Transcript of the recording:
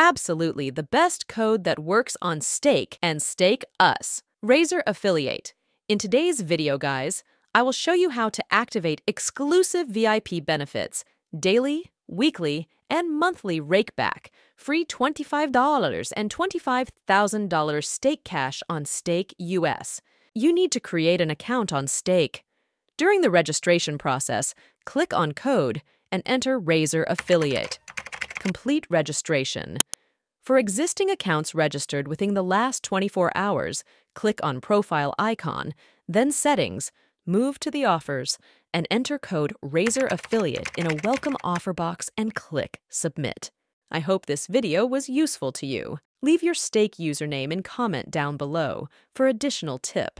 Absolutely the best code that works on Stake and Stake Us. Razor Affiliate. In today's video, guys, I will show you how to activate exclusive VIP benefits, daily, weekly, and monthly rakeback, free $25 and $25,000 stake cash on Stake US. You need to create an account on Stake. During the registration process, click on Code and enter Razor Affiliate. Complete registration. For existing accounts registered within the last 24 hours, click on Profile icon, then Settings, move to the Offers, and enter code Razor Affiliate in a welcome offer box and click Submit. I hope this video was useful to you. Leave your stake username and comment down below for additional tip.